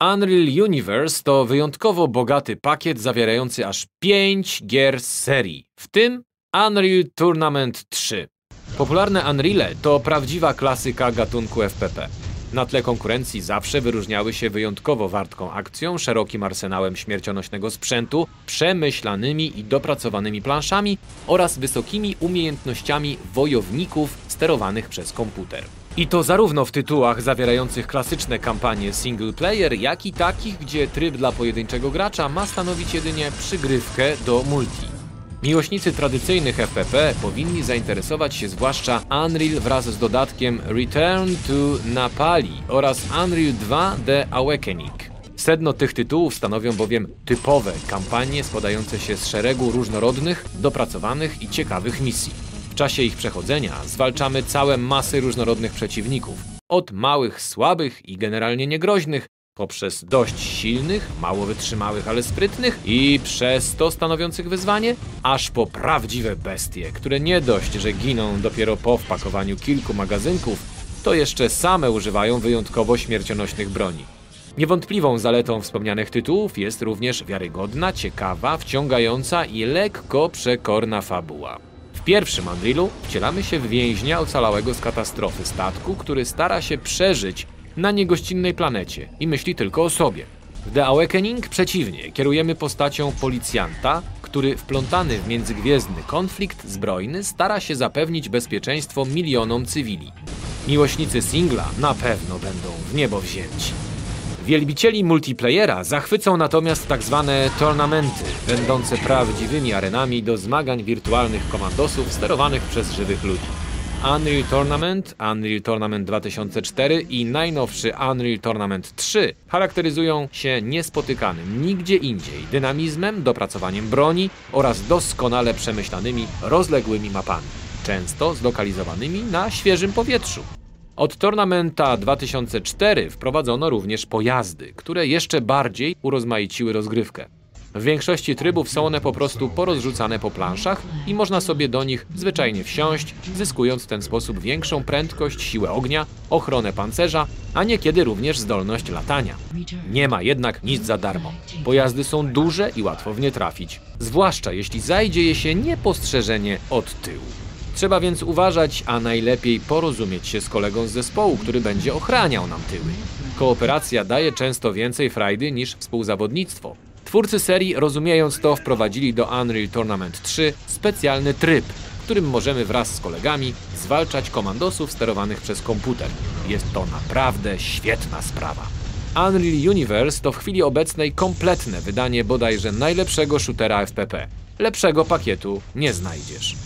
Unreal Universe to wyjątkowo bogaty pakiet zawierający aż 5 gier z serii, w tym Unreal Tournament 3. Popularne Unreale to prawdziwa klasyka gatunku FPP. Na tle konkurencji zawsze wyróżniały się wyjątkowo wartką akcją, szerokim arsenałem śmiercionośnego sprzętu, przemyślanymi i dopracowanymi planszami oraz wysokimi umiejętnościami wojowników sterowanych przez komputer. I to zarówno w tytułach zawierających klasyczne kampanie single player, jak i takich, gdzie tryb dla pojedynczego gracza ma stanowić jedynie przygrywkę do multi. Miłośnicy tradycyjnych FPP powinni zainteresować się zwłaszcza Unreal wraz z dodatkiem Return to Napali oraz Unreal 2 The Awakening. Sedno tych tytułów stanowią bowiem typowe kampanie składające się z szeregu różnorodnych, dopracowanych i ciekawych misji. Czasie ich przechodzenia zwalczamy całe masy różnorodnych przeciwników. Od małych, słabych i generalnie niegroźnych, poprzez dość silnych, mało wytrzymałych, ale sprytnych i przez to stanowiących wyzwanie, aż po prawdziwe bestie, które nie dość, że giną dopiero po wpakowaniu kilku magazynków, to jeszcze same używają wyjątkowo śmiercionośnych broni. Niewątpliwą zaletą wspomnianych tytułów jest również wiarygodna, ciekawa, wciągająca i lekko przekorna fabuła. Pierwszym Unrealu wcielamy się w więźnia ocalałego z katastrofy statku, który stara się przeżyć na niegościnnej planecie i myśli tylko o sobie. W The Awakening przeciwnie, kierujemy postacią policjanta, który wplątany w międzygwiezdny konflikt zbrojny stara się zapewnić bezpieczeństwo milionom cywili. Miłośnicy singla na pewno będą w niebo wzięci. Wielbicieli multiplayera zachwycą natomiast tak zwane tournamenty, będące prawdziwymi arenami do zmagań wirtualnych komandosów sterowanych przez żywych ludzi. Unreal Tournament, Unreal Tournament 2004 i najnowszy Unreal Tournament 3 charakteryzują się niespotykanym nigdzie indziej dynamizmem, dopracowaniem broni oraz doskonale przemyślanymi, rozległymi mapami, często zlokalizowanymi na świeżym powietrzu. Od Tournamenta 2004 wprowadzono również pojazdy, które jeszcze bardziej urozmaiciły rozgrywkę. W większości trybów są one po prostu porozrzucane po planszach i można sobie do nich zwyczajnie wsiąść, zyskując w ten sposób większą prędkość, siłę ognia, ochronę pancerza, a niekiedy również zdolność latania. Nie ma jednak nic za darmo. Pojazdy są duże i łatwo w nie trafić, zwłaszcza jeśli zajdzie je się niepostrzeżenie od tyłu. Trzeba więc uważać, a najlepiej porozumieć się z kolegą z zespołu, który będzie ochraniał nam tyły. Kooperacja daje często więcej frajdy niż współzawodnictwo. Twórcy serii, rozumiejąc to, wprowadzili do Unreal Tournament 3 specjalny tryb, w którym możemy wraz z kolegami zwalczać komandosów sterowanych przez komputer. Jest to naprawdę świetna sprawa. Unreal Universe to w chwili obecnej kompletne wydanie bodajże najlepszego shootera FPP. Lepszego pakietu nie znajdziesz.